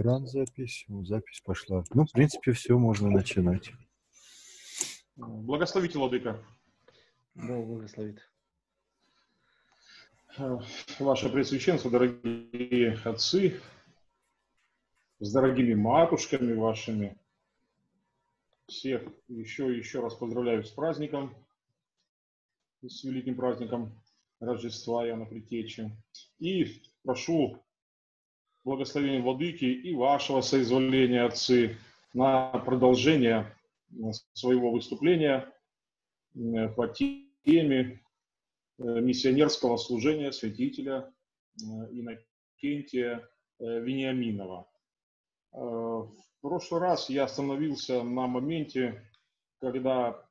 Экран запись, запись пошла. Ну, в принципе, все, можно начинать. Благословите, Владыка. Бог благословит. Ваше Пресвященство, дорогие отцы, с дорогими матушками вашими. Всех еще еще раз поздравляю с праздником, с великим праздником Рождества Иоанна Притечи. И прошу благословения Владыки и вашего соизволения, отцы, на продолжение своего выступления э, по теме э, миссионерского служения святителя э, Иннокентия Вениаминова. В прошлый раз я остановился на моменте, когда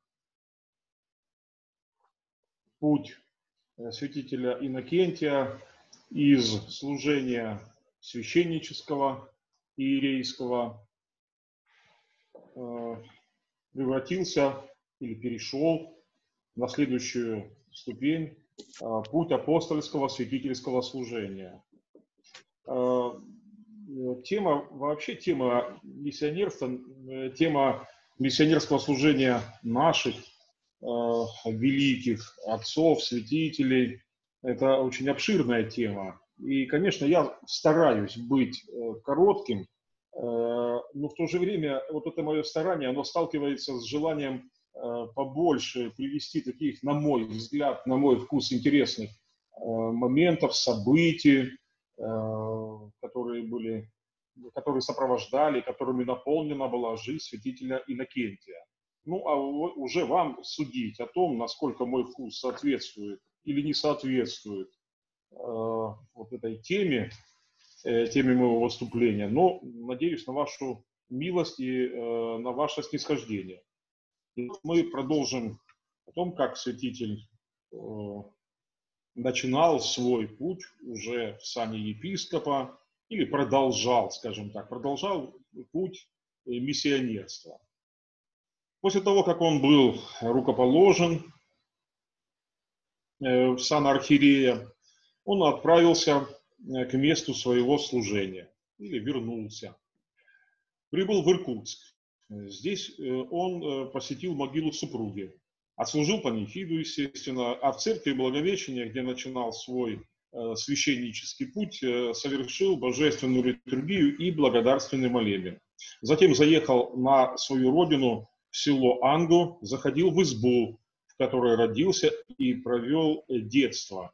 путь святителя Иннокентия из служения священнического и иерейского э, превратился или перешел на следующую ступень э, путь апостольского святительского служения. Э, тема, вообще тема миссионерства, тема миссионерского служения наших великих отцов, святителей, это очень обширная тема. И, конечно, я стараюсь быть э, коротким, э, но в то же время вот это мое старание, оно сталкивается с желанием э, побольше привести таких, на мой взгляд, на мой вкус, интересных моментов, событий, которые были, которые сопровождали, которыми наполнена была жизнь святителя Иннокентия. Ну, а уже вам судить о том, насколько мой вкус соответствует или не соответствует вот этой теме, э, теме моего выступления, но надеюсь на вашу милость и э, на ваше снисхождение. И мы продолжим о том, как святитель начинал свой путь уже в сане епископа, или продолжал, скажем так, продолжал путь миссионерства. После того, как он был рукоположен в сан архиерея, он отправился э, к месту своего служения или вернулся. Прибыл в Иркутск. Здесь э, он э, посетил могилу супруги, отслужил панихиду, естественно, а в церкви Благовещения, где начинал свой священнический путь, совершил божественную литургию и благодарственный молебен. Затем заехал на свою родину, в село Ангу, заходил в избу, в которой родился и провел детство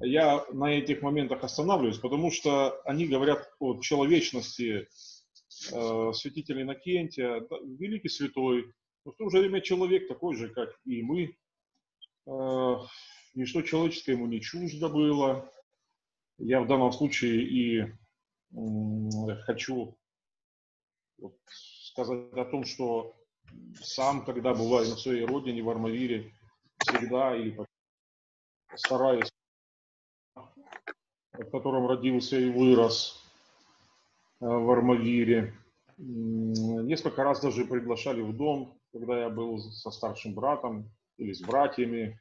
я на этих моментах останавливаюсь, потому что они говорят о человечности э, святителя Иннокентия, великий святой, но в то же время человек такой же, как и мы. Э, ничто человеческое ему не чуждо было. Я в данном случае и э, хочу вот, сказать о том, что сам, когда бываю на своей родине, в Армавире, всегда или стараюсь в котором родился и вырос э, в Армавире. Несколько раз даже приглашали в дом, когда я был со старшим братом или с братьями.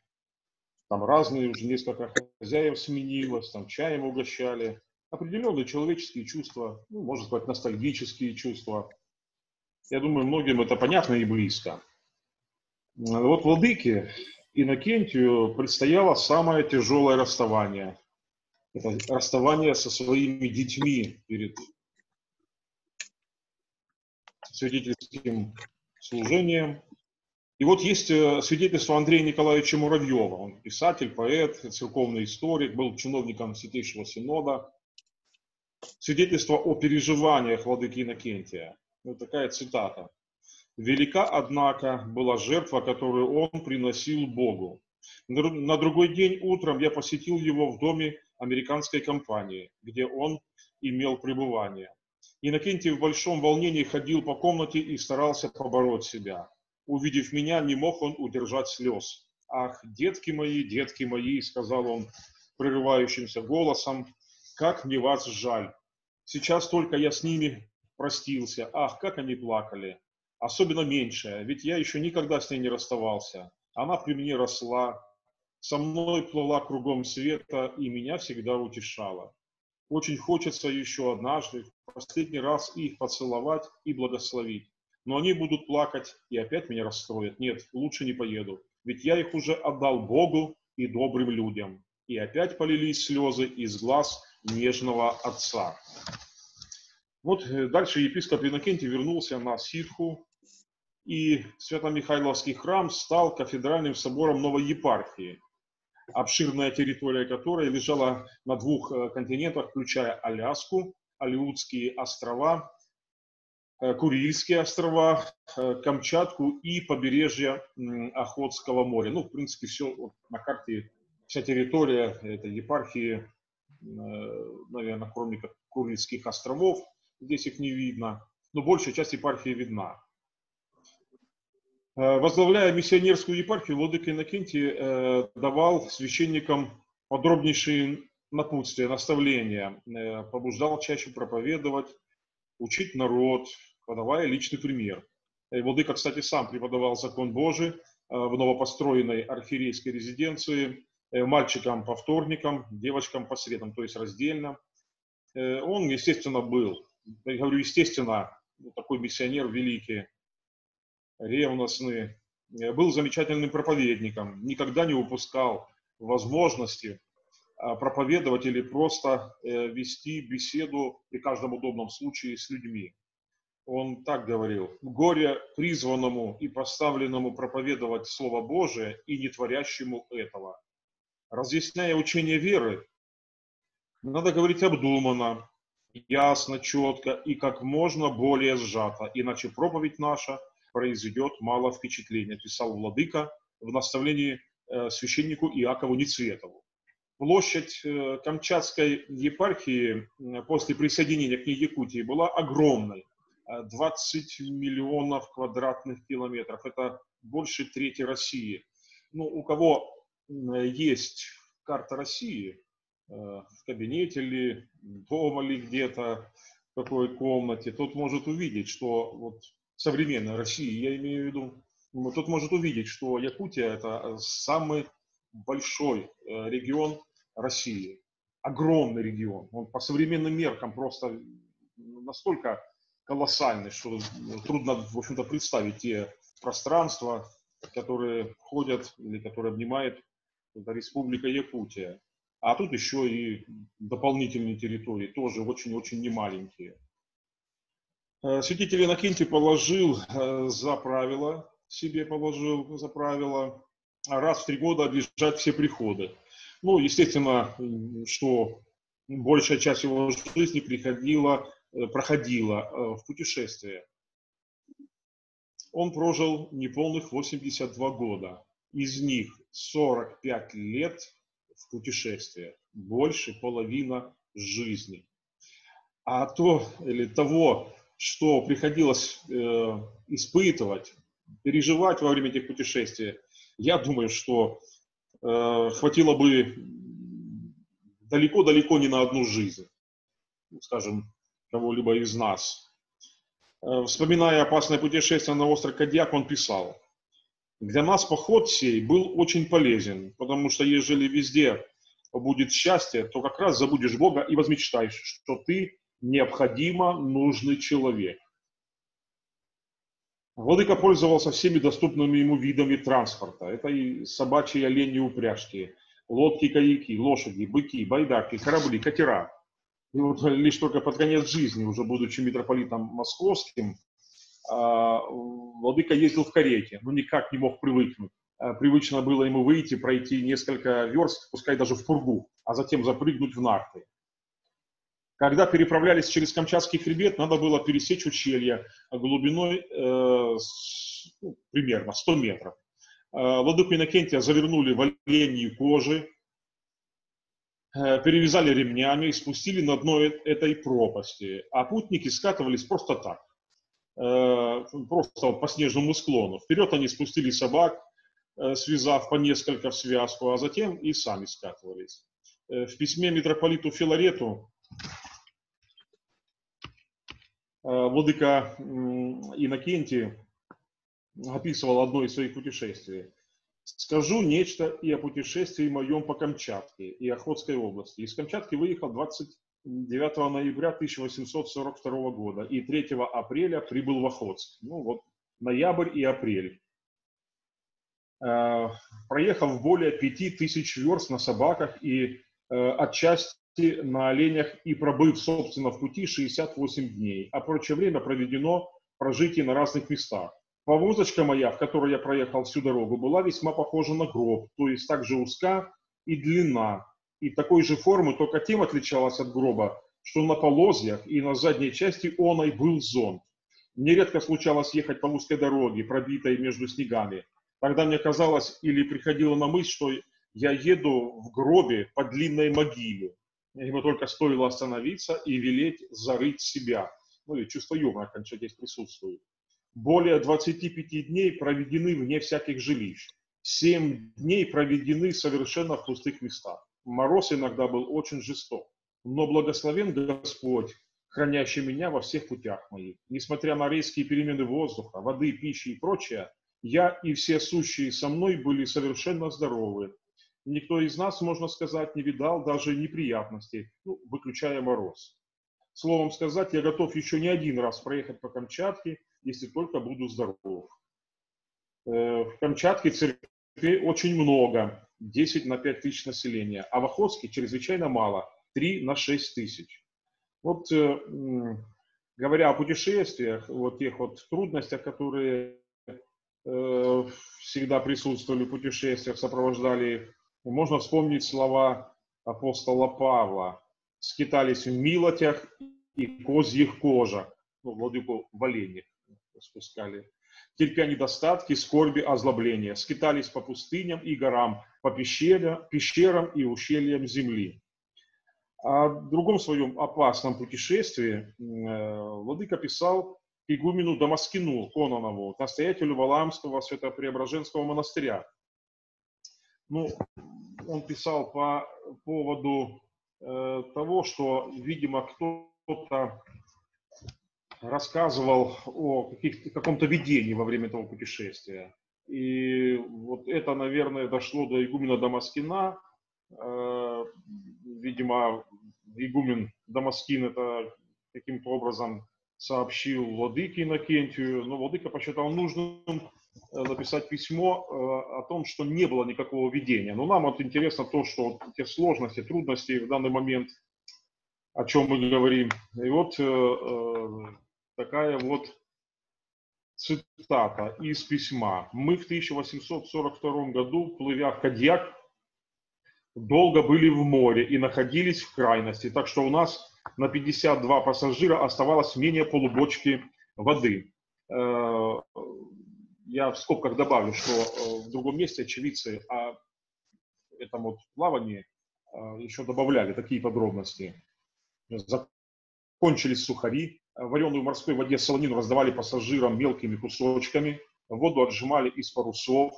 Там разные уже несколько хозяев сменилось, там чаем угощали. Определенные человеческие чувства, ну, можно сказать, ностальгические чувства. Я думаю, многим это понятно и близко. Вот владыке Иннокентию предстояло самое тяжелое расставание – это расставание со своими детьми перед свидетельским служением. И вот есть э, свидетельство Андрея Николаевича Муравьева. Он писатель, поэт, церковный историк, был чиновником Святейшего Синода. Свидетельство о переживаниях владыки Иннокентия. Вот такая цитата. «Велика, однако, была жертва, которую он приносил Богу. На другой день утром я посетил его в доме американской компании, где он имел пребывание. Иннокентий в большом волнении ходил по комнате и старался побороть себя. Увидев меня, не мог он удержать слез. «Ах, детки мои, детки мои!» – сказал он прерывающимся голосом. «Как мне вас жаль! Сейчас только я с ними простился. Ах, как они плакали! Особенно меньшая, ведь я еще никогда с ней не расставался. Она при мне росла, со мной плыла кругом света и меня всегда утешала. Очень хочется еще однажды, в последний раз их поцеловать и благословить. Но они будут плакать и опять меня расстроят. Нет, лучше не поеду. Ведь я их уже отдал Богу и добрым людям. И опять полились слезы из глаз нежного отца. Вот э, дальше епископ Иннокентий вернулся на ситху, и Свято-Михайловский храм стал кафедральным собором новой епархии, обширная территория которой лежала на двух э, континентах, включая Аляску, Алиутские острова, э, Курильские острова, Камчатку и побережье Охотского моря. Ну, в принципе, все на карте, вся территория этой епархии, наверное, кроме Курильских островов, здесь их не видно, но большая часть епархии видна. Э, возглавляя миссионерскую епархию, Владыка Иннокентий э, давал священникам подробнейшие напутствия, наставления, э, побуждал чаще проповедовать, учить народ, подавая личный пример. Владыка, кстати, сам преподавал закон Божий в новопостроенной архиерейской резиденции мальчикам по вторникам, девочкам по средам, то есть раздельно. Он, естественно, был я говорю, естественно, такой миссионер великий, ревностный, э, был замечательным проповедником, никогда не упускал возможности а, проповедовать или просто э, вести беседу при каждом удобном случае с людьми. Он так говорил, горе призванному и поставленному проповедовать Слово Божие и не творящему этого. Разъясняя учение веры, надо говорить обдуманно, ясно, четко и как можно более сжато, иначе проповедь наша произведет мало впечатления, писал Владыка в наставлении э, священнику Иакову Ницветову. Площадь э, Камчатской епархии после присоединения к ней Якутии была огромной. 20 миллионов квадратных километров. Это больше трети России. Ну, у кого есть карта России, Э, в кабинете ли, дома ли где-то, в какой комнате, тот может увидеть, что вот современная Россия, я имею в виду, тот может увидеть, что Якутия это самый большой э, регион России, огромный регион. Он по современным меркам просто настолько колоссальный, что трудно, в общем-то, представить те пространства, которые входят или которые обнимает республика Якутия. А тут еще и дополнительные территории, тоже очень-очень немаленькие. Э, святитель Иннокентий положил э, за правило, себе положил за правило раз в три года объезжать все приходы. Ну, естественно, что большая часть его жизни приходила, э, проходила в путешествие. Он прожил неполных 82 года. Из них 45 лет в путешествие, больше половина жизни. А то или того, что приходилось э, испытывать, переживать во время этих путешествий, я думаю, что э, хватило бы далеко-далеко не на одну жизнь, скажем, кого-либо из нас. Э, вспоминая опасное путешествие на остров Кадьяк, он писал – для нас поход сей был очень полезен, потому что ежели везде будет счастье, то как раз забудешь Бога и возмечтаешь, что ты необходимо нужный человек. Владыка пользовался всеми доступными ему видами транспорта. Это и собачьи оленьи упряжки, лодки, каяки, лошади, быки, байдарки, корабли, катера. И вот лишь только под конец жизни, уже будучи митрополитом московским, а, Владыка ездил в карете, но никак не мог привыкнуть. А, привычно было ему выйти, пройти несколько верст, пускай даже в пургу, а затем запрыгнуть в нарты. Когда переправлялись через Камчатский хребет, надо было пересечь ущелье глубиной э, с, ну, примерно 100 метров. Э, Владыку Иннокентия завернули в оленьи кожи, э, перевязали ремнями и спустили на дно этой пропасти, а путники скатывались просто так. Э, просто по снежному склону. Вперед они спустили собак, э, связав по несколько в связку, а затем и сами скатывались. Э, в письме митрополиту Филарету владыка Иннокентий описывал одно из своих путешествий. «Скажу нечто и о путешествии моем по Камчатке и Охотской области. Из Камчатки выехал 20 9 ноября 1842 года и 3 апреля прибыл в Охотск. Ну вот ноябрь и апрель. Э, проехав более 5000 верст на собаках и э, отчасти на оленях и пробыв, собственно, в пути 68 дней, а прочее время проведено прожитие на разных местах. Повозочка моя, в которой я проехал всю дорогу, была весьма похожа на гроб, то есть также узка и длина, и такой же формы, только тем отличалась от гроба, что на полозьях и на задней части оной был зонт. Мне редко случалось ехать по узкой дороге, пробитой между снегами. Тогда мне казалось или приходило на мысль, что я еду в гробе по длинной могиле. Ему только стоило остановиться и велеть зарыть себя. Ну и чувство юмора, конечно, здесь присутствует. Более 25 дней проведены вне всяких жилищ. Семь дней проведены совершенно в пустых местах. Мороз иногда был очень жесток. Но благословен Господь, хранящий меня во всех путях моих. Несмотря на резкие перемены воздуха, воды, пищи и прочее, я и все сущие со мной были совершенно здоровы. Никто из нас, можно сказать, не видал даже неприятностей, ну, выключая мороз. Словом сказать, я готов еще не один раз проехать по Камчатке, если только буду здоров. Э, в Камчатке церквей очень много, 10 на 5 тысяч населения, а в Охотске чрезвычайно мало, 3 на 6 тысяч. Вот э, говоря о путешествиях, вот тех вот трудностях, которые э, всегда присутствовали в путешествиях, сопровождали можно вспомнить слова апостола Павла. «Скитались в милотях и козьих кожах». Ну, владыку в оленях спускали терпя недостатки, скорби, озлобления, скитались по пустыням и горам, по пещерам, пещерам и ущельям земли. О другом своем опасном путешествии э, Владыка писал игумену Дамаскину Кононову, настоятелю Валаамского Святопреображенского монастыря. Ну, он писал по поводу э, того, что, видимо, кто-то рассказывал о каком-то видении во время этого путешествия. И вот это, наверное, дошло до игумена Дамаскина. Э, видимо, игумен Дамаскин это каким-то образом сообщил владыке Иннокентию, но владыка посчитал нужным написать письмо э, о том, что не было никакого видения. Но нам вот интересно то, что вот те сложности, трудности в данный момент, о чем мы говорим. И вот такая вот цитата из письма. Мы в 1842 году, плывя в Кадьяк, долго были в море и находились в крайности, так что у нас на 52 пассажира оставалось менее полубочки воды. Я в скобках добавлю, что э, в другом месте очевидцы о этом вот плавании э, еще добавляли такие подробности. Закончились сухари, вареную в морской воде солонину раздавали пассажирам мелкими кусочками, воду отжимали из парусов,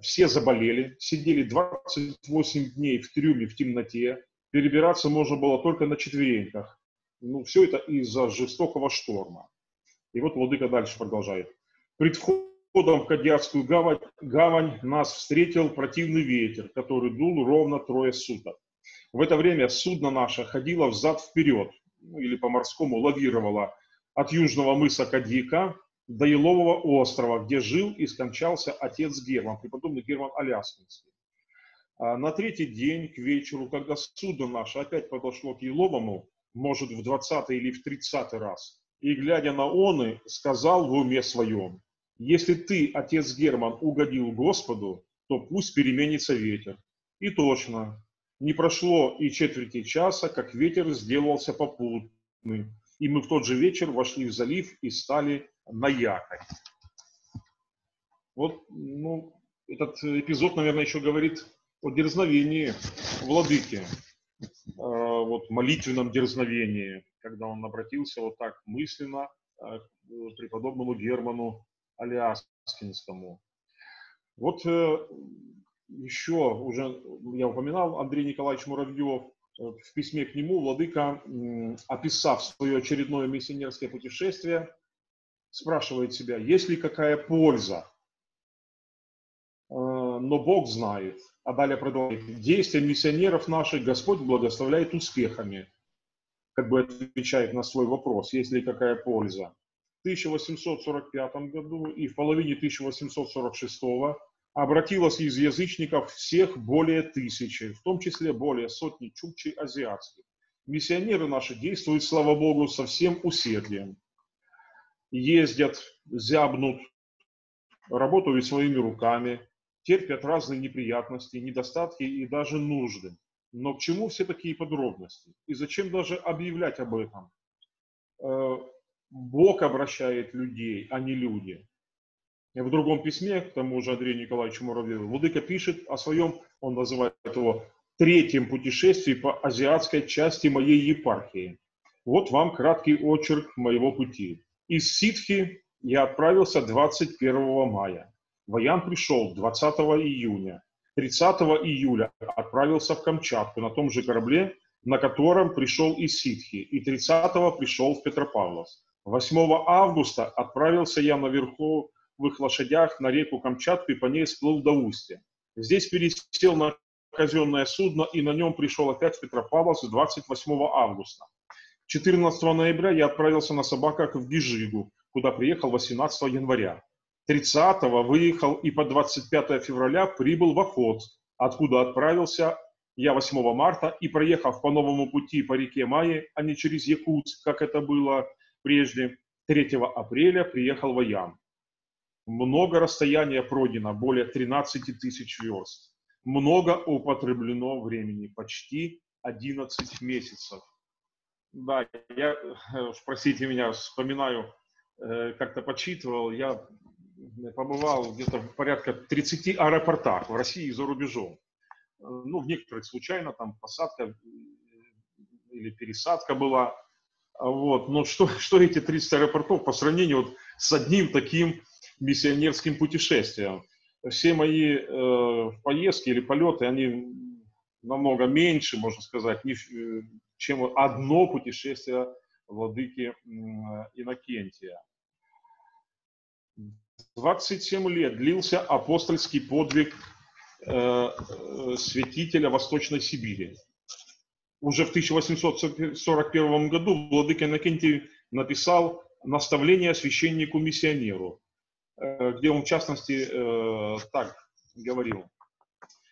все заболели, сидели 28 дней в трюме в темноте, перебираться можно было только на четвереньках. Ну, все это из-за жестокого шторма. И вот Владыка дальше продолжает. Пред в Кадьярскую гавань, гавань нас встретил противный ветер, который дул ровно трое суток. В это время судно наше ходило взад-вперед, ну, или по-морскому лавировала от южного мыса Кадьяка до Елового острова, где жил и скончался отец Герман, преподобный Герман Аляскинский. А на третий день к вечеру, когда судно наше опять подошло к Еловому, может в 20 или в 30 раз, и, глядя на оны, сказал в уме своем, «Если ты, отец Герман, угодил Господу, то пусть переменится ветер». И точно, не прошло и четверти часа, как ветер сделался попутный, и мы в тот же вечер вошли в залив и стали на якорь. Вот, ну, этот эпизод, наверное, еще говорит о дерзновении владыки, э, вот молитвенном дерзновении, когда он обратился вот так мысленно э, к преподобному Герману Аляскинскому. Вот э, еще уже я упоминал Андрей Николаевич Муравьев, э, в письме к нему владыка, описав свое очередное миссионерское путешествие, спрашивает себя, есть ли какая польза. Э, но Бог знает. А далее продолжает. Действия миссионеров наших Господь благословляет успехами. как бы отвечает на свой вопрос, есть ли какая польза. В 1845 году и в половине 1846 обратилось из язычников всех более тысячи, в том числе более сотни чукчей азиатских. Миссионеры наши действуют, слава Богу, со всем усердием. Ездят, зябнут, работают своими руками, терпят разные неприятности, недостатки и даже нужды. Но к чему все такие подробности? И зачем даже объявлять об этом? Бог обращает людей, а не люди. В другом письме, к тому же Андрею Николаевичу Муравьеву, Владыка пишет о своем, он называет его третьем путешествии по азиатской части моей епархии. Вот вам краткий очерк моего пути. Из Ситхи я отправился 21 мая. Воян пришел 20 июня. 30 июля отправился в Камчатку на том же корабле, на котором пришел из Ситхи, и 30 пришел в Петропавловск. 8 августа отправился я на верховых лошадях на реку Камчатку и по ней сплыл до устья. Здесь пересел на казенное судно и на нем пришел опять в Петропавловск 28 августа. 14 ноября я отправился на собаках в Гижигу, куда приехал 18 января. 30 выехал и по 25 февраля прибыл в Охот, откуда отправился я 8 марта и проехав по новому пути по реке Майи, а не через Якутск, как это было прежде, 3 апреля приехал в Аян. Много расстояния пройдено, более 13 тысяч верст. Много употреблено времени, почти 11 месяцев. Да, я, э, простите меня, вспоминаю, э, как-то почитывал, я побывал где-то порядка 30 аэропортах в России и за рубежом. Э, ну, в некоторых случайно, там посадка или пересадка была. А вот. Но что, что эти 30 аэропортов по сравнению вот с одним таким миссионерским путешествием? Все мои э, поездки или полеты, они намного меньше, можно сказать, э, чем одно путешествие владыки Иннокентия. 27 лет длился апостольский подвиг э, э святителя Восточной Сибири уже в 1841 году владыка Иннокентий написал наставление священнику-миссионеру, э, где он, в частности, э, так говорил.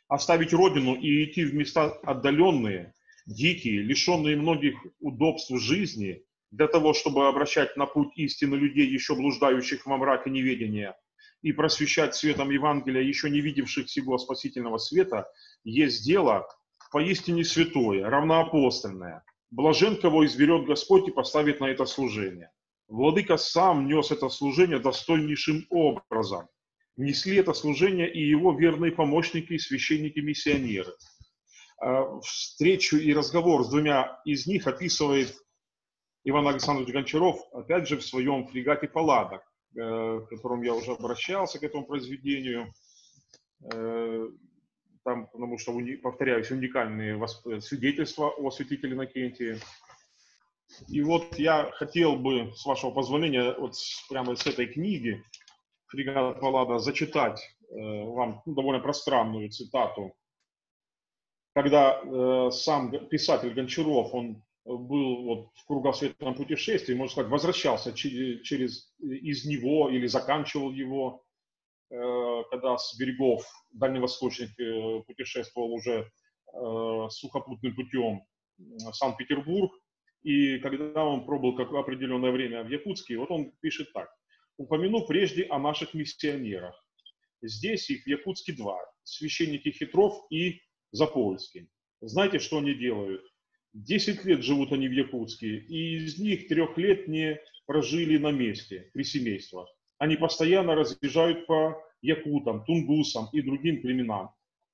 Оставить родину и идти в места отдаленные, дикие, лишенные многих удобств жизни, для того, чтобы обращать на путь истины людей, еще блуждающих во мраке неведения, и просвещать светом Евангелия, еще не видевших всего спасительного света, есть дело – поистине святое, равноапостольное. Блажен, кого изберет Господь и поставит на это служение. Владыка сам нес это служение достойнейшим образом. Несли это служение и его верные помощники, священники-миссионеры. А, встречу и разговор с двумя из них описывает Иван Александрович Гончаров, опять же, в своем фрегате «Палладок», э, к которому я уже обращался, к этому произведению. Там, потому что, повторяюсь, уникальные свидетельства о святителе Иннокентии. И вот я хотел бы, с вашего позволения, вот прямо с этой книги Фригат Паллада зачитать э, вам ну, довольно пространную цитату. Когда э, сам писатель Гончаров, он был вот в кругосветном путешествии, можно сказать, возвращался через, через из него или заканчивал его, когда с берегов дальневосточных э, путешествовал уже э, сухопутным путем в Санкт-Петербург, и когда он пробыл как определенное время в Якутске, вот он пишет так. Упомяну прежде о наших миссионерах. Здесь их в Якутске два. Священники Хитров и Запольский. Знаете, что они делают? Десять лет живут они в Якутске, и из них трех лет не прожили на месте, при семействах они постоянно разъезжают по якутам, тунгусам и другим племенам.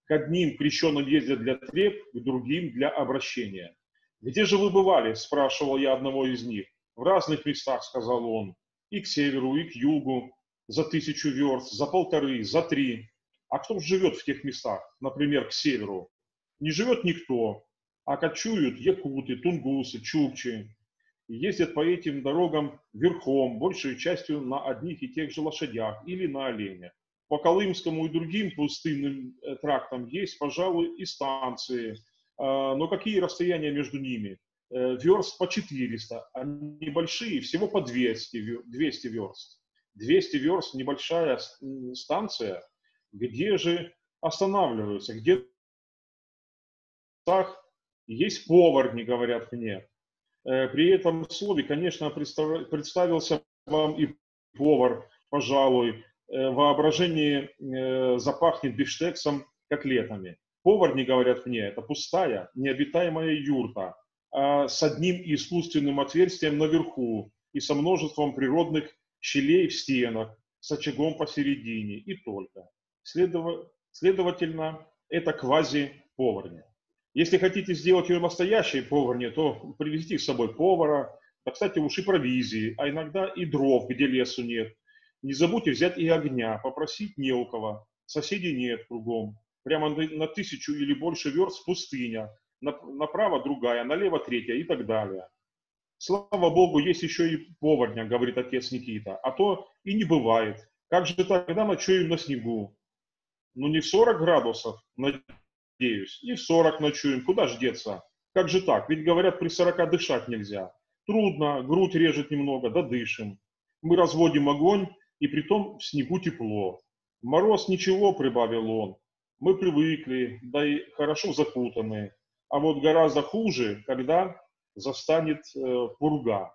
К одним крещенным ездят для треп, к другим для обращения. «Где же вы бывали?» – спрашивал я одного из них. «В разных местах», – сказал он. «И к северу, и к югу, за тысячу верст, за полторы, за три. А кто живет в тех местах, например, к северу? Не живет никто, а кочуют якуты, тунгусы, чукчи ездят по этим дорогам верхом, большей частью на одних и тех же лошадях или на оленях. По Колымскому и другим пустынным э, трактам есть, пожалуй, и станции. А, но какие расстояния между ними? э, верст по 400, а небольшие всего по 200, 200 верст. 200 верст небольшая станция, где же останавливаются, где так есть повар, не говорят мне. Э, при этом слове, конечно, представился вам и повар, пожалуй, э, воображение э, запахнет бифштексом, котлетами. Повар, не говорят мне, это пустая, необитаемая юрта а с одним искусственным отверстием наверху и со множеством природных щелей в стенах, с очагом посередине и только. Следовательно, это квази-поварня. Если хотите сделать ее настоящей поварней, то привезите с собой повара, да, кстати, уж и провизии, а иногда и дров, где лесу нет. Не забудьте взять и огня, попросить не у кого. Соседей нет кругом. Прямо на, тысячу или больше верст пустыня. На, направо другая, налево третья и так далее. Слава Богу, есть еще и поварня, говорит отец Никита. А то и не бывает. Как же тогда ночуем на снегу? Ну не в 40 градусов, надеюсь, и в 40 ночуем. Куда ж деться? Как же так? Ведь говорят, при 40 дышать нельзя. Трудно, грудь режет немного, да дышим. Мы разводим огонь, и при том в снегу тепло. Мороз ничего, прибавил он. Мы привыкли, да и хорошо запутаны. А вот гораздо хуже, когда застанет э, пурга.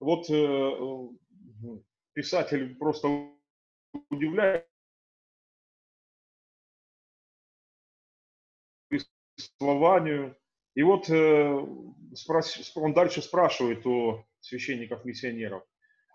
Вот э, э писатель просто удивляет повествованию. И вот э, он дальше спрашивает у священников-миссионеров,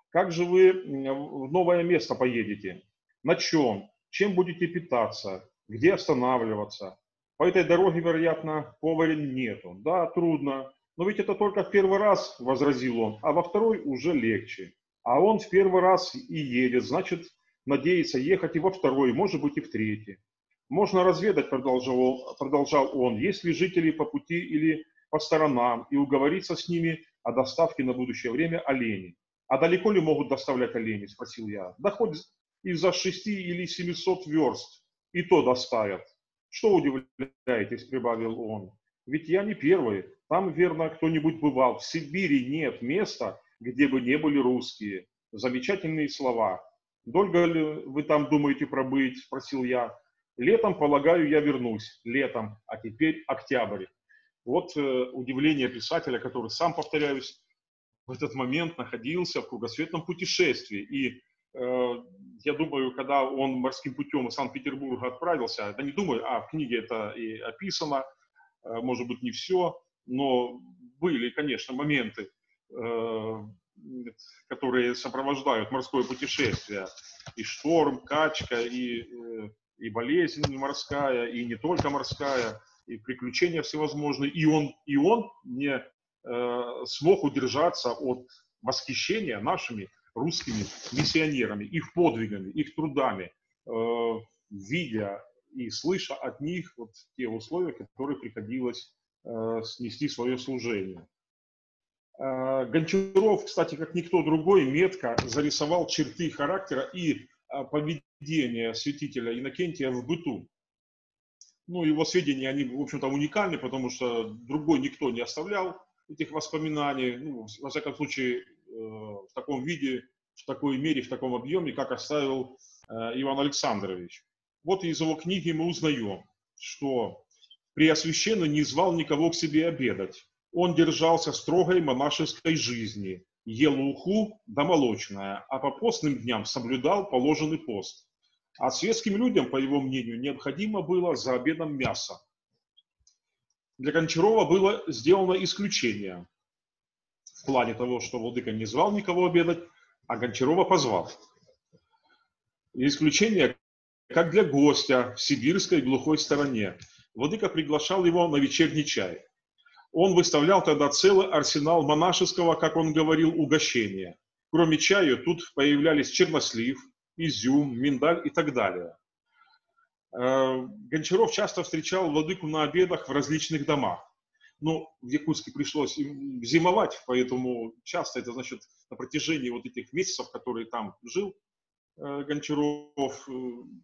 как же вы в новое место поедете? На чем? Чем будете питаться? Где останавливаться? По этой дороге, вероятно, поварен нету. Да, трудно. Но ведь это только в первый раз, возразил он, а во второй уже легче. А он в первый раз и едет, значит, надеется ехать и во второй, может быть, и в третий. Можно разведать, продолжал, продолжал он, есть ли жители по пути или по сторонам, и уговориться с ними о доставке на будущее время оленей. А далеко ли могут доставлять оленей, спросил я. Да хоть из-за шести или семисот верст, и то доставят. Что удивляетесь, прибавил он. Ведь я не первый. Там, верно, кто-нибудь бывал. В Сибири нет места, где бы не были русские. Замечательные слова. Долго ли вы там думаете пробыть? Спросил я. Летом, полагаю, я вернусь. Летом. А теперь октябрь. Вот э, удивление писателя, который, сам повторяюсь, в этот момент находился в кругосветном путешествии. И э, я думаю, когда он морским путем из Санкт-Петербурга отправился, да не думаю, а в книге это и описано, э, может быть, не все, но были, конечно, моменты, э, которые сопровождают морское путешествие. И шторм, качка, и, э, и болезнь морская, и не только морская, и приключения всевозможные. И он, и он не э, смог удержаться от восхищения нашими русскими миссионерами, их подвигами, их трудами, э, видя и слыша от них вот те условия, которые приходилось э, снести свое служение. Э, Гончаров, кстати, как никто другой, метко зарисовал черты характера и поведения святителя Иннокентия в быту. Ну, его сведения, они, в общем-то, уникальны, потому что другой никто не оставлял этих воспоминаний, ну, во всяком случае, э, в таком виде, в такой мере, в таком объеме, как оставил э, Иван Александрович. Вот из его книги мы узнаем, что Преосвященный не звал никого к себе обедать. Он держался строгой монашеской жизни, ел уху да молочное, а по постным дням соблюдал положенный пост. А светским людям, по его мнению, необходимо было за обедом мясо. Для Гончарова было сделано исключение в плане того, что Владыка не звал никого обедать, а Гончарова позвал. И исключение как для гостя в сибирской глухой стороне. Владыка приглашал его на вечерний чай. Он выставлял тогда целый арсенал монашеского, как он говорил, угощения. Кроме чая тут появлялись чернослив, изюм, миндаль и так далее. Э, Гончаров часто встречал владыку на обедах в различных домах. Ну, в Якутске пришлось зимовать, поэтому часто это значит на протяжении вот этих месяцев, которые там жил э, Гончаров, э,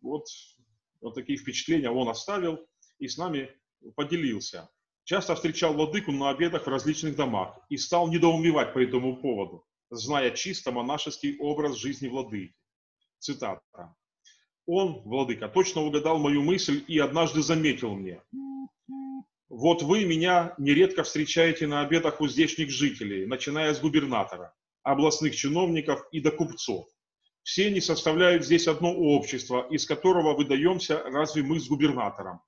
вот, вот такие впечатления он оставил и с нами поделился. Часто встречал владыку на обедах в различных домах и стал недоумевать по этому поводу, зная чисто монашеский образ жизни владыки. Цитата. Он, владыка, точно угадал мою мысль и однажды заметил мне. Вот вы меня нередко встречаете на обедах у здешних жителей, начиная с губернатора, областных чиновников и до купцов. Все они составляют здесь одно общество, из которого выдаемся разве мы с губернатором.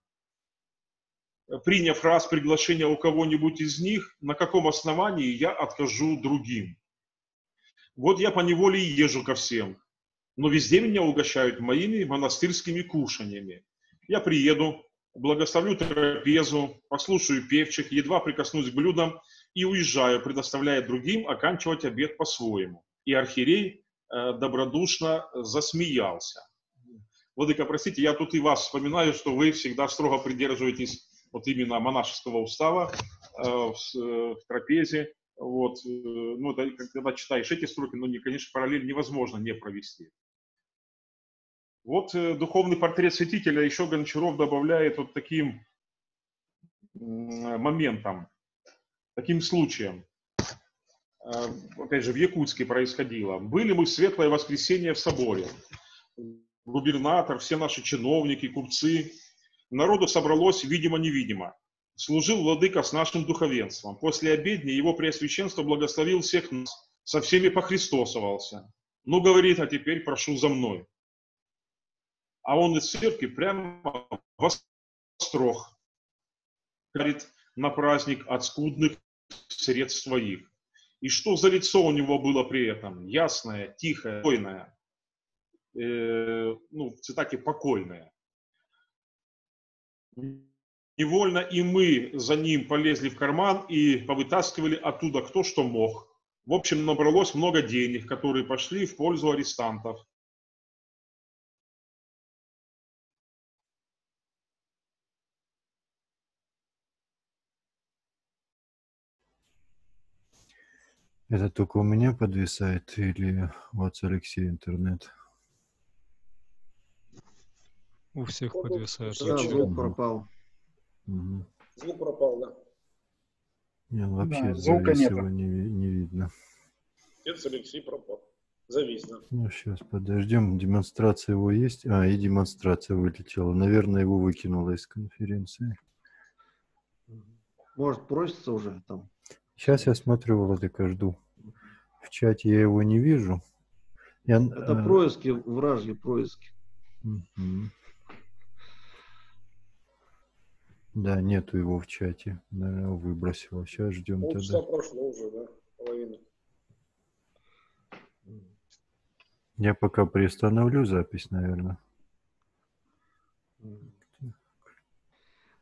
Приняв раз приглашение у кого-нибудь из них, на каком основании я откажу другим? Вот я по неволе езжу ко всем, но везде меня угощают моими монастырскими кушаньями. Я приеду, благословлю трапезу, послушаю певчих, едва прикоснусь к блюдам и уезжаю, предоставляя другим оканчивать обед по-своему. И архиерей Э, добродушно засмеялся. Владыка, простите, я тут и вас вспоминаю, что вы всегда строго придерживаетесь вот именно монашеского устава э, в, э, в трапезе. Вот, э, ну, это, когда читаешь эти строки, ну, не, конечно, параллель невозможно не провести. Вот духовный портрет святителя еще Гончаров добавляет вот таким моментом, таким случаем. Опять же, в Якутске происходило. Были мы в Светлое Воскресенье в соборе. Губернатор, все наши чиновники, купцы. Народу собралось видимо-невидимо. Служил владыка с нашим духовенством. После обедни его преосвященство благословил всех нас, со всеми похристосовался. Ну, говорит, а теперь прошу за мной. А он из церкви прямо вострох. Говорит, на праздник от скудных средств своих. И что за лицо у него было при этом? Ясное, тихое, спокойное. Э, ну, в цитате покойное. Невольно и мы за ним полезли в карман и повытаскивали оттуда кто что мог. В общем, набралось много денег, которые пошли в пользу арестантов. Это только у меня подвисает или у вас, Алексей, интернет? У всех подвисает. Да, звук пропал. Мгм. Звук пропал, да. Не, ну вообще Да, звука его не, не видно. Отец Алексей пропал. Завис, да. Ну, сейчас подождем. Демонстрация его есть. А, и демонстрация вылетела. Наверное, его выкинуло из конференции. Может, просится уже там? Сейчас я смотрю, Владыка, жду. В чате я его не вижу. Я, Это э, происки, вражьи происки. мгм. Да, нету его в чате. Наверное, выбросила. Сейчас ждем Полчаса тогда. прошло уже, да, половина. Я пока приостановлю запись, наверное.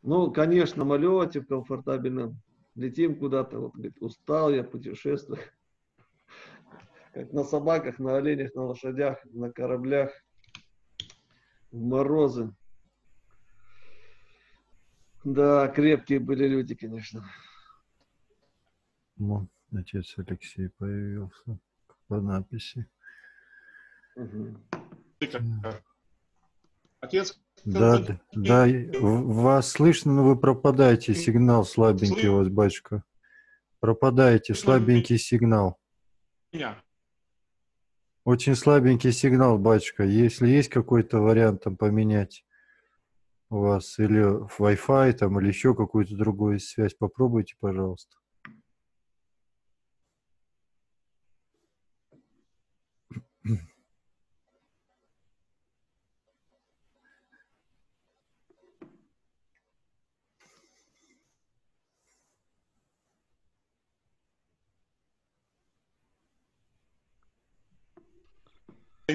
Ну, конечно, самолете в комфортабельном. Летим куда-то, вот, говорит, устал я путешествую. Как на собаках, на оленях, на лошадях, на кораблях. В морозы. Да, крепкие были люди, конечно. Ну, отец Алексей появился по записи. Мгм. Отец, Да, да, да, вас слышно, но вы пропадаете, сигнал слабенький у вас, батюшка. Пропадаете, слабенький сигнал. меня. Очень слабенький сигнал, батюшка. Если есть какой-то вариант там поменять у вас или Wi-Fi там, или еще какую-то другую связь, попробуйте, пожалуйста.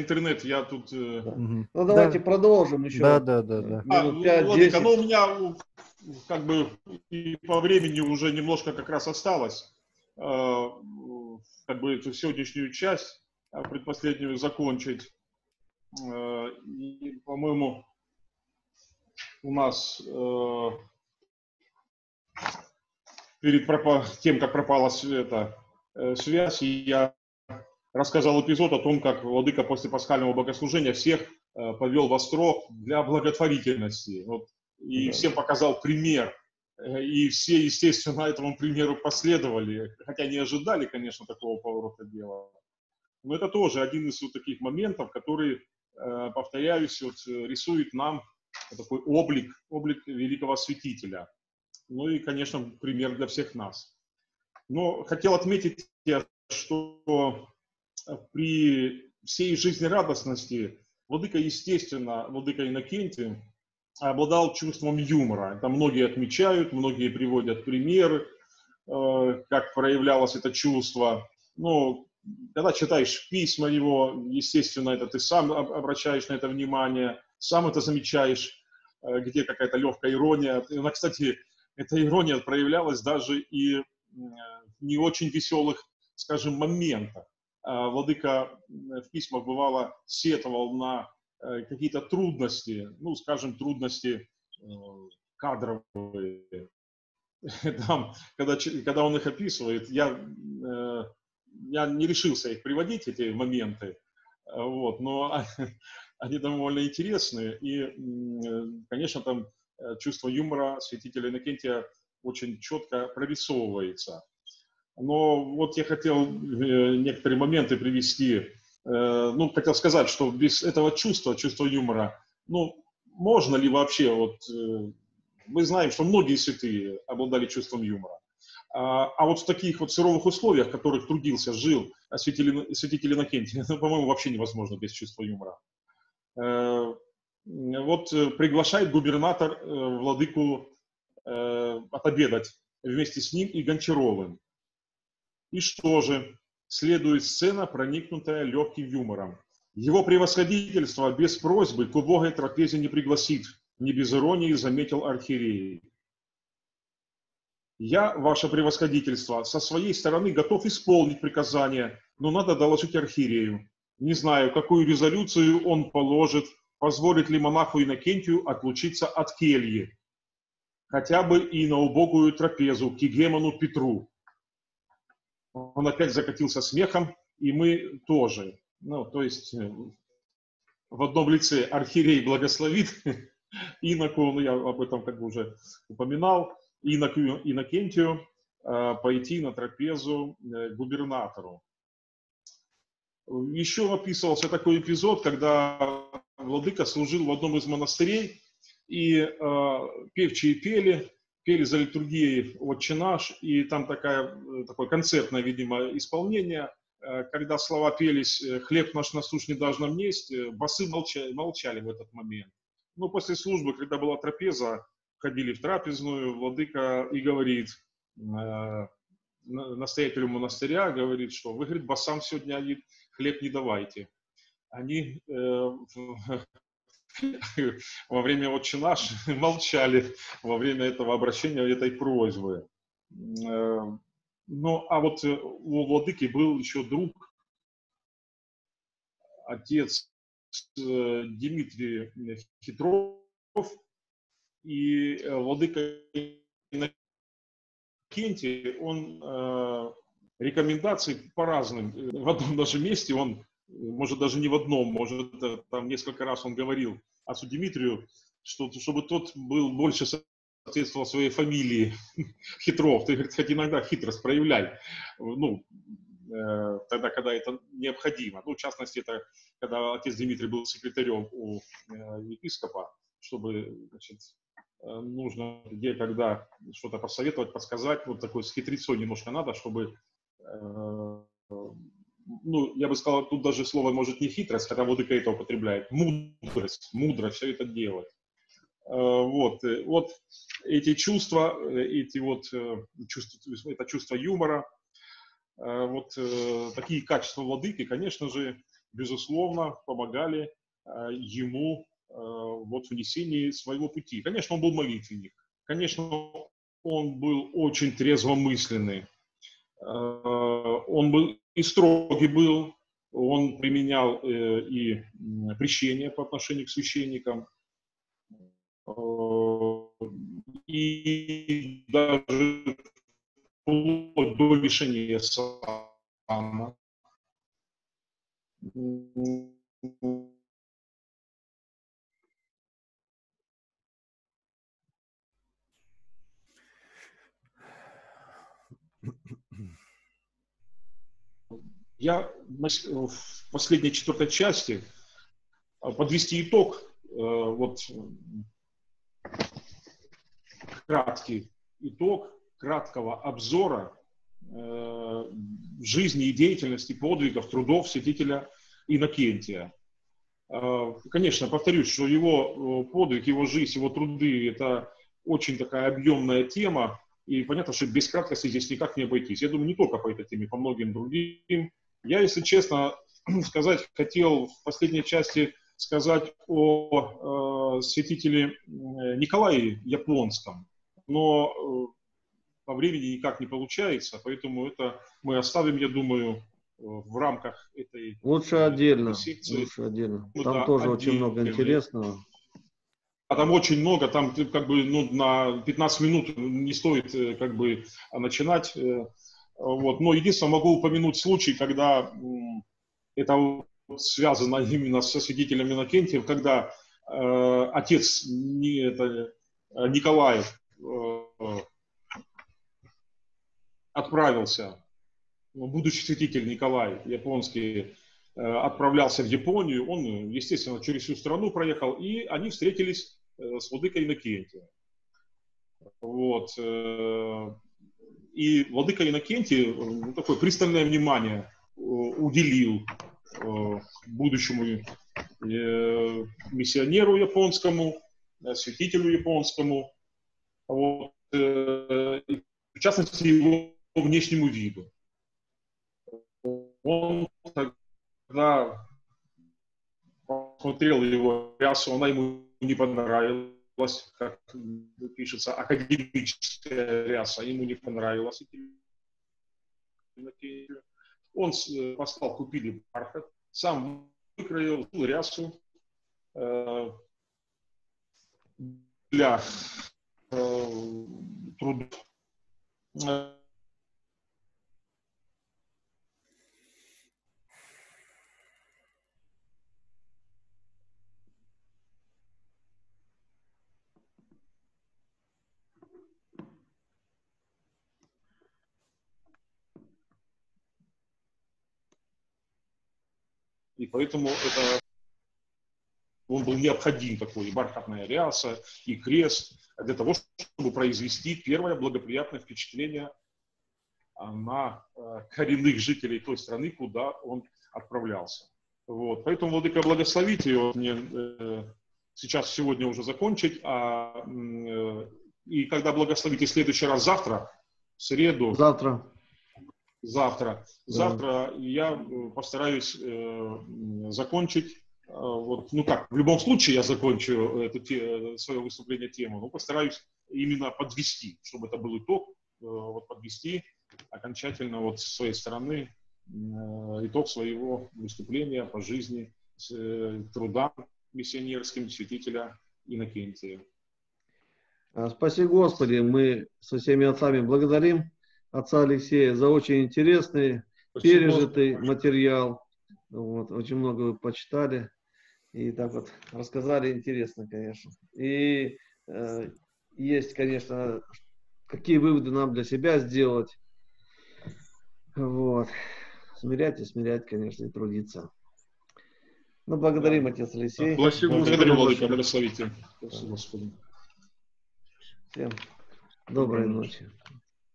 Интернет, я тут... э. Ну, давайте Да. продолжим еще. Да, да, да, да. А, ну, Владыка, ну, у меня как бы и по времени уже немножко как раз осталось. Э, Как бы эту сегодняшнюю часть, а предпоследнюю закончить. Э, и, по-моему, у нас э, перед пропа- тем, как пропала света, э, связь, я рассказал эпизод о том, как Владыка после пасхального богослужения всех э, повел в острог для благотворительности. Вот, и Да. всем показал пример Э, и все, естественно, этому примеру последовали, хотя не ожидали, конечно, такого поворота дела. Но это тоже один из вот таких моментов, который, э, повторяюсь, вот рисует нам такой облик, облик великого святителя. Ну и, конечно, пример для всех нас. Но хотел отметить, что при всей жизнерадостности Владыка, естественно, Владыка Иннокентий обладал чувством юмора. Это многие отмечают, многие приводят примеры, э, как проявлялось это чувство. Ну, когда читаешь письма его, естественно, это ты сам обращаешь на это внимание, сам это замечаешь, э, где какая-то легкая ирония. Она, кстати, эта ирония проявлялась даже и в не очень веселых, скажем, моментах. А, владыка в письмах бывало сетовал на э, какие-то трудности, ну, скажем, трудности э, кадровые. Там, когда, когда он их описывает, я, э, я не решился их приводить, эти моменты, вот, но они довольно интересные. И, конечно, там чувство юмора святителя Иннокентия очень четко прорисовывается. Но вот я хотел э, некоторые моменты привести. Э, ну, хотел сказать, что без этого чувства, чувства юмора, ну, можно ли вообще, вот, э, мы знаем, что многие святые обладали чувством юмора. А, а вот в таких вот суровых условиях, в которых трудился, жил святитель, святитель Иннокентий, ну, по-моему, вообще невозможно без чувства юмора. Вот приглашает губернатор владыку отобедать вместе с ним и Гончаровым. И что же? Следует сцена, проникнутая легким юмором. Его превосходительство без просьбы к убогой трапезе не пригласит, не без иронии заметил архиерей. Я, ваше превосходительство, со своей стороны готов исполнить приказание, но надо доложить архиерею. Не знаю, какую резолюцию он положит, позволит ли монаху Иннокентию отлучиться от кельи, хотя бы и на убогую трапезу к Егемону Петру, он опять закатился смехом, и мы тоже. Ну, то есть э, в одном лице архиерей благословит иноку, ну, я об этом как бы уже упоминал, иноку, Иннокентию э, пойти на трапезу э, губернатору. Еще описывался такой эпизод, когда владыка служил в одном из монастырей, и э, певчие пели, пели за литургией «Отче наш», и там такая, э, такое концертное, видимо, исполнение, э, когда слова пелись э, «Хлеб наш насущный дашь нам есть», басы молчали, молчали в этот момент. Но после службы, когда была трапеза, ходили в трапезную, владыка и говорит настоятелю монастыря, говорит, что вы, говорит, басам сегодня хлеб не давайте. Они во время «Отче наш» молчали во время этого обращения, этой просьбы. Эм, ну, а вот э, у владыки был еще друг, отец э, Дмитрий Хитров, и э, владыка Иннокентий, он рекомендации по разным, в одном даже месте он может даже не в одном, может там несколько раз он говорил отцу Дмитрию, что, чтобы тот был больше соответствовал своей фамилии Хитров. Ты, говорит, хоть иногда хитрость проявляй, ну, э, тогда, когда это необходимо. Ну, в частности, это когда отец Дмитрий был секретарем у э, епископа, чтобы, значит, э, нужно где, когда что-то посоветовать, подсказать, вот такой с хитрецой немножко надо, чтобы э, ну, я бы сказал, тут даже слово может не хитрость, хотя Владыка это употребляет, мудрость, мудро все это делать. Э, вот, э, вот эти чувства, э, эти вот чувства, это чувство юмора, вот такие качества владыки, конечно же, безусловно, помогали ему вот в несении своего пути. Конечно, он был молитвенник, конечно, он был очень трезвомысленный, он был и строгий был, он применял э, и прещение по отношению к священникам, э, и даже до лишения сана. Я значит, в последней четвертой части а, подвести итог, э, вот краткий итог краткого обзора э, жизни и деятельности, подвигов, трудов святителя Иннокентия. Э, конечно, повторюсь, что его подвиг, его жизнь, его труды – это очень такая объемная тема, и понятно, что без краткости здесь никак не обойтись. Я думаю, не только по этой теме, по многим другим. Я, если честно сказать, хотел в последней части сказать о э, святителе Николае Японском, но э, по времени никак не получается, поэтому это мы оставим, я думаю, э, в рамках этой... Лучше отдельно, секции. лучше отдельно. Ну там да, тоже отдельно. очень много интересного. А там очень много, там как бы ну, на 15 минут не стоит э, как бы начинать. Вот. Но единственное, могу упомянуть случай, когда это связано именно со свидетелем Иннокентиев, когда э, отец не, это, Николаев э, отправился, будущий святитель Николай японский, э, отправлялся в Японию, он, естественно, через всю страну проехал, и они встретились э, с владыкой Иннокентием. Вот. Э, и владыка Иннокентий ну, такое пристальное внимание уделил будущему миссионеру японскому, святителю японскому, вот, в частности, его внешнему виду. Он тогда посмотрел его рясу, она ему не понравилась, как пишется, академическая ряса, ему не понравилась. Он э, послал, купили бархат, сам выкроил рясу э, для э, трудов поэтому это он был необходим такой, и бархатная ряса, и крест, для того, чтобы произвести первое благоприятное впечатление на э, коренных жителей той страны, куда он отправлялся. Вот. Поэтому, Владыка, благословите его мне э, сейчас, сегодня уже закончить, а, э, и когда благословите в следующий раз завтра, в среду. Завтра. Завтра. Да. Завтра я э, постараюсь э, закончить а, вот, ну как, в любом случае я закончу это, те, свое выступление тему, но постараюсь именно подвести, чтобы это был итог, э, вот подвести окончательно вот с своей стороны э, итог своего выступления по жизни, э, трудам миссионерским святителя Иннокентия. А, спаси Господи, мы со всеми отцами благодарим отца Алексея за очень интересный, Спасибо. пережитый материал. Вот, очень много вы почитали и так вот рассказали интересно, конечно. И э, есть, конечно, какие выводы нам для себя сделать. Вот. Смирять и смирять, конечно, и трудиться. Ну, благодарим, отец Алексей. Благодарю, Владыка, благословите. Всем доброй ночи.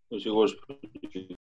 Ночи, Господи.